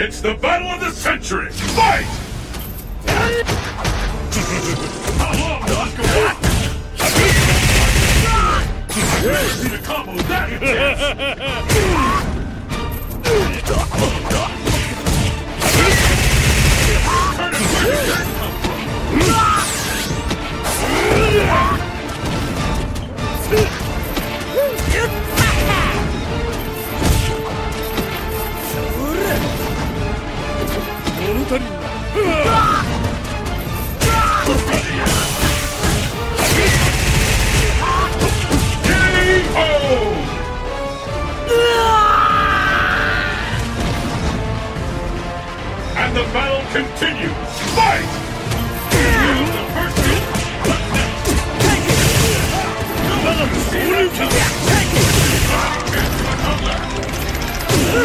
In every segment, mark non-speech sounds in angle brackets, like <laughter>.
It's the battle of the century! Fight! <laughs> Doc? Combo that! <laughs> 物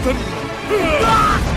足り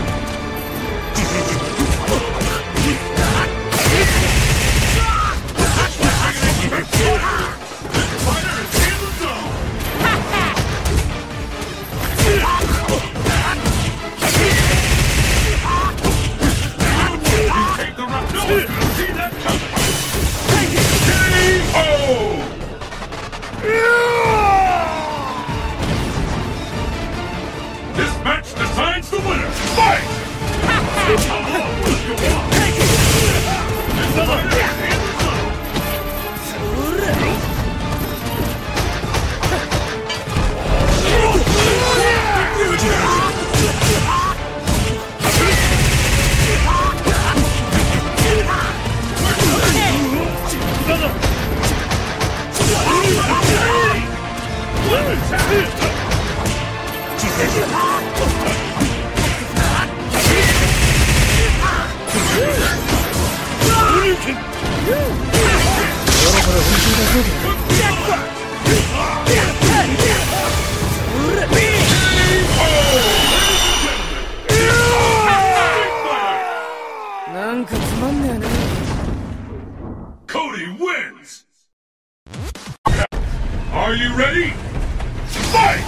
Fight!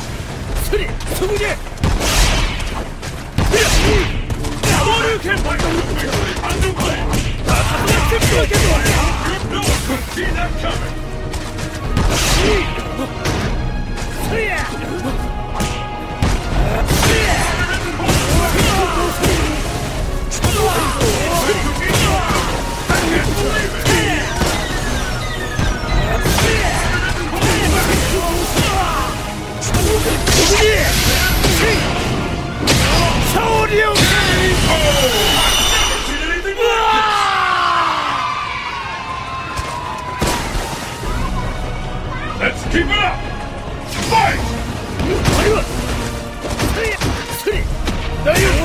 Three, two, one. See that coming! Three! Three! Yeah!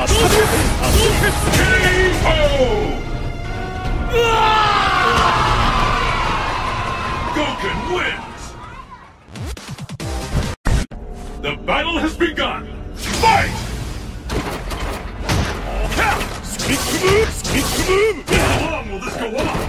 Up. Wins! The battle has begun! Fight! Speak to move! Speak to move! How long will this go on?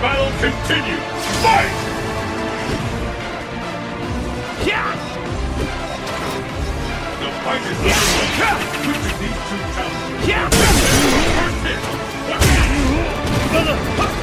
Battle continues! Fight! Yeah! The fight is underway! Which of these two challengers? First hit!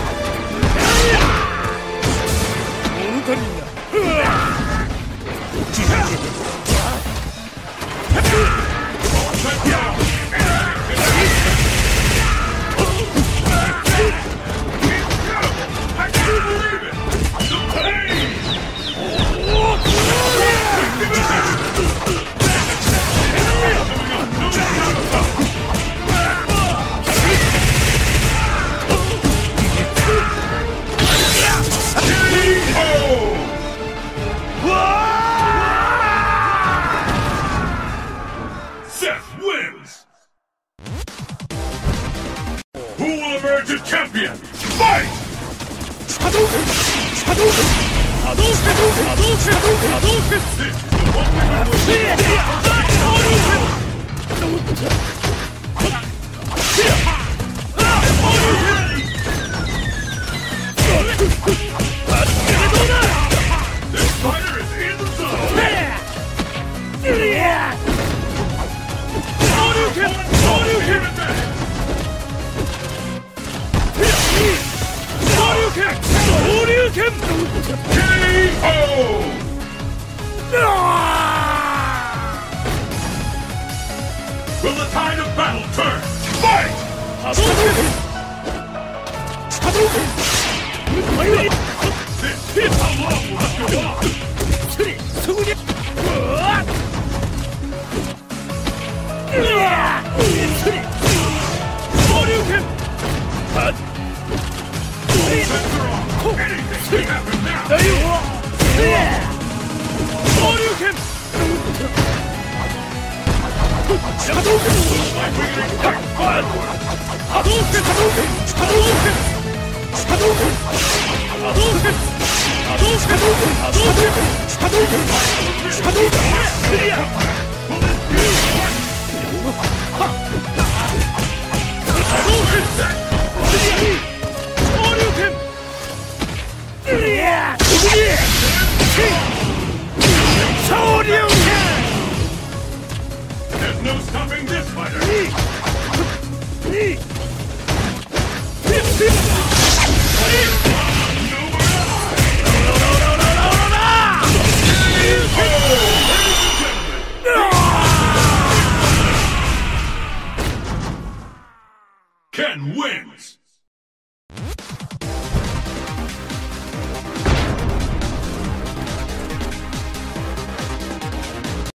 This Will the tide of battle turn? Fight! This is how long will this Yeah! Ken wins!